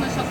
Thank you,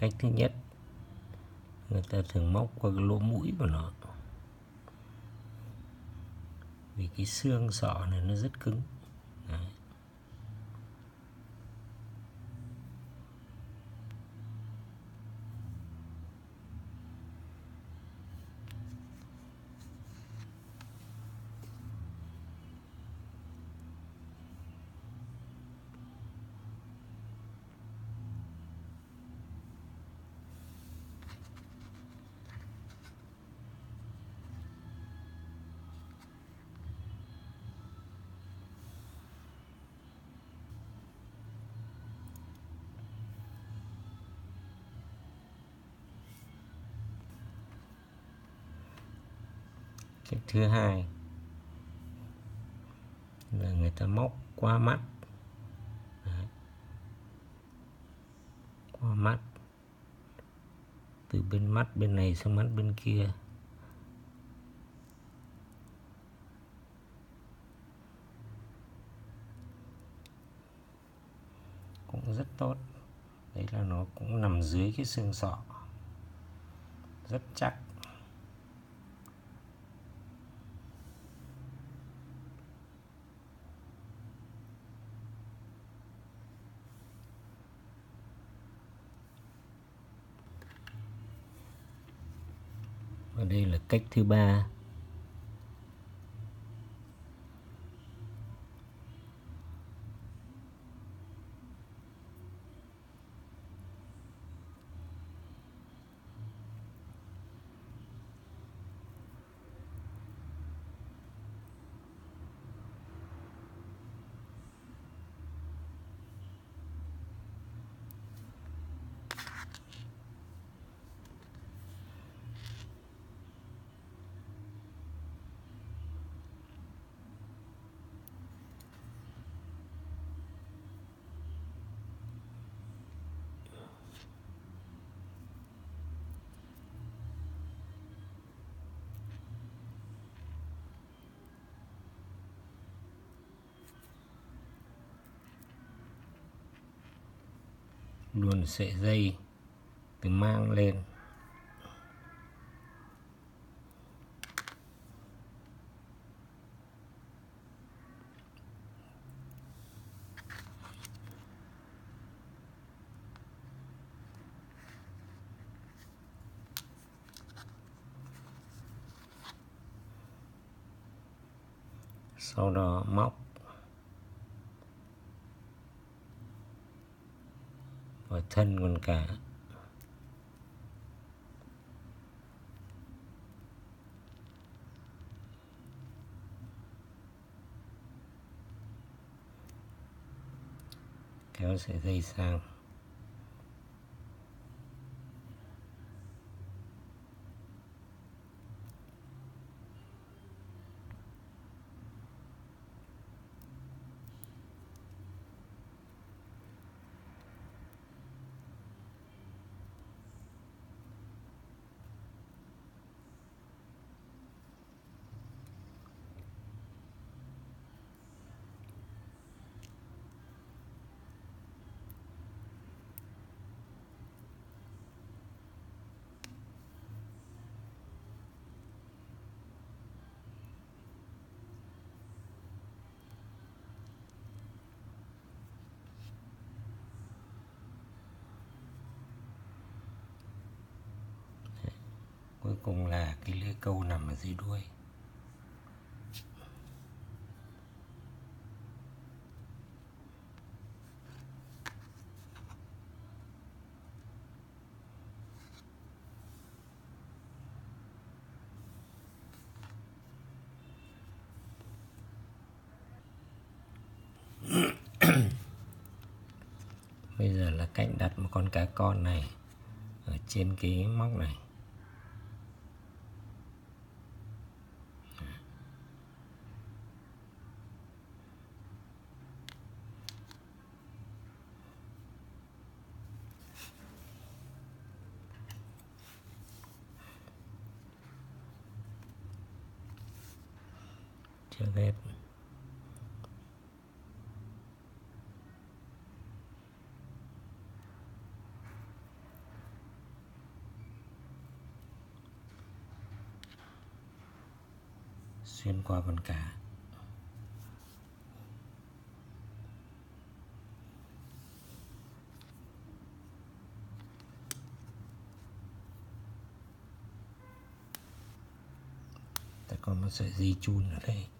cách thứ nhất. Người ta thường móc qua cái lỗ mũi của nó. Vì cái xương sọ này nó rất cứng Đấy cái thứ hai là người ta móc qua mắt. Đấy. qua mắt. Từ bên mắt bên này sang mắt bên kia. Cũng rất tốt. Đấy là nó cũng nằm dưới cái xương sọ. Rất chắc và đây là cách thứ ba. Luồn sợi dây từ mang lên. Sau đó móc và thân con cá. Kéo sợi dây sang. cuối cùng là cái lưỡi câu nằm ở dưới đuôi. Bây giờ là cạnh đặt một con cá con này ở trên cái móc này. Chưa xuyên qua con cả, ta có một sợi dây chun ở đây.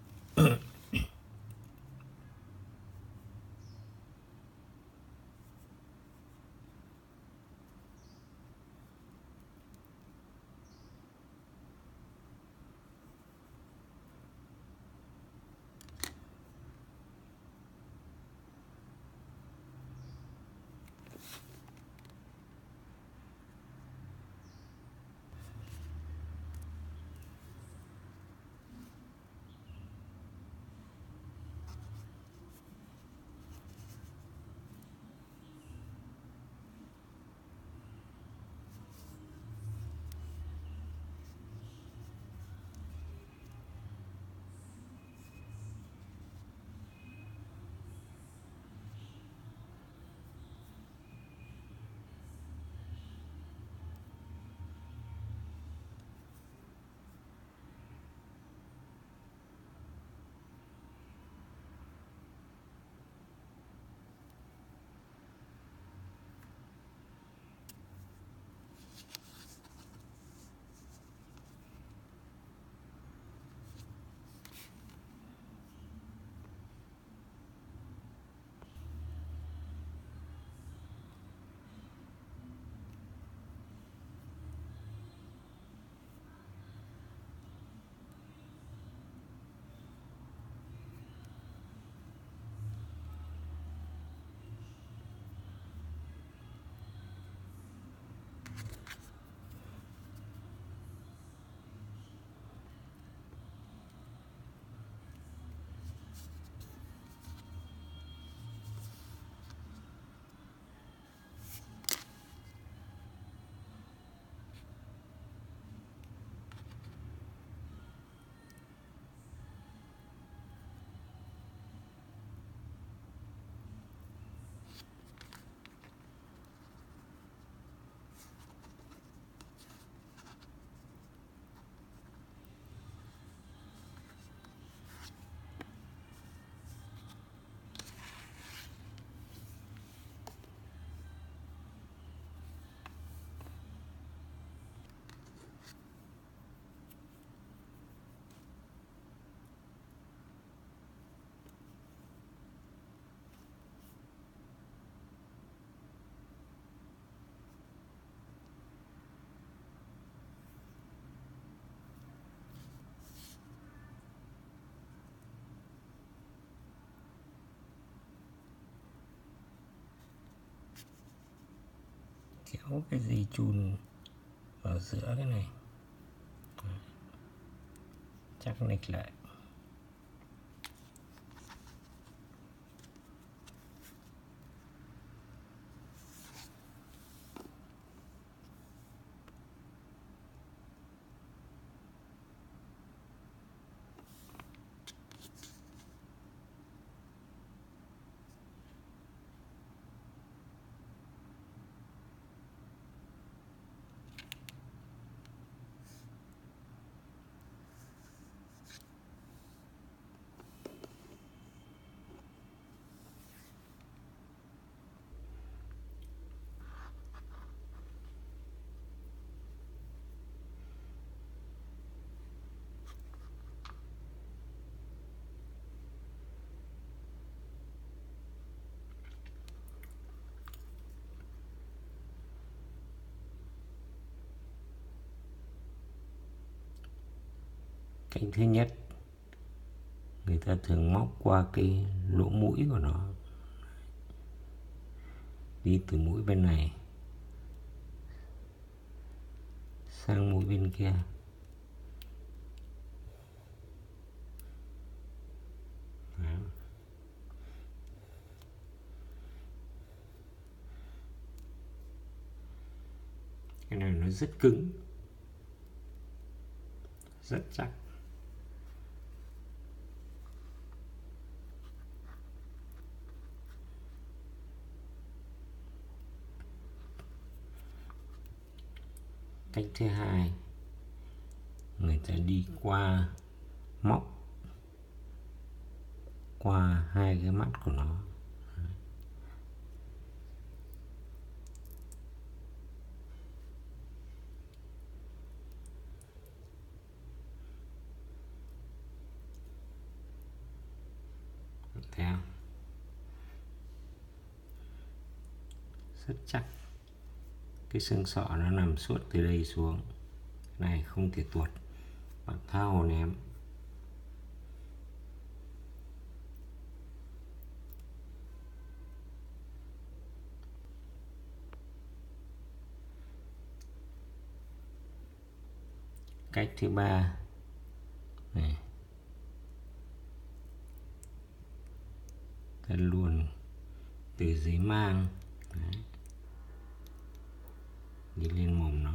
Kéo cái dây chun vào giữa cái này. Chắc nịch lại. Cách thứ nhất, người ta thường móc qua cái lỗ mũi của nó. Đi từ mũi bên này sang mũi bên kia. Đó. cái này nó rất cứng, rất chắc. Cách thứ hai, người ta đi qua móc, qua hai cái mắt của nó. Theo rất chắc cái xương sọ nó nằm suốt từ đây xuống. Này, không thể tuột. Bạn thao hồ ném. Cách thứ ba. Này. Ta luồn từ dưới mang. Đấy đi lên mồm nó